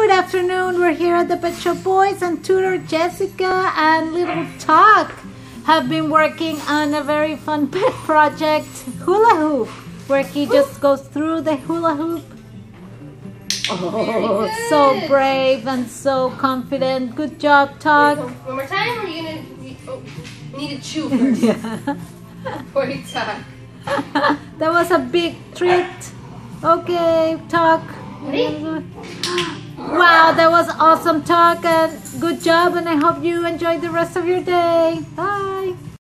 Good afternoon. We're here at the Pet Shop Boys and tutor Jessica and little Tuck have been working on a very fun pet project, hula hoop, where he just goes through the hula hoop. Oh, so brave and so confident. Good job, Tuck. One more time, or are you gonna? Oh, need to chew first. Yeah. You Tuck. that was a big treat. Okay, Tuck. Ready? That was awesome Tuck and good job and I hope you enjoy the rest of your day. Bye.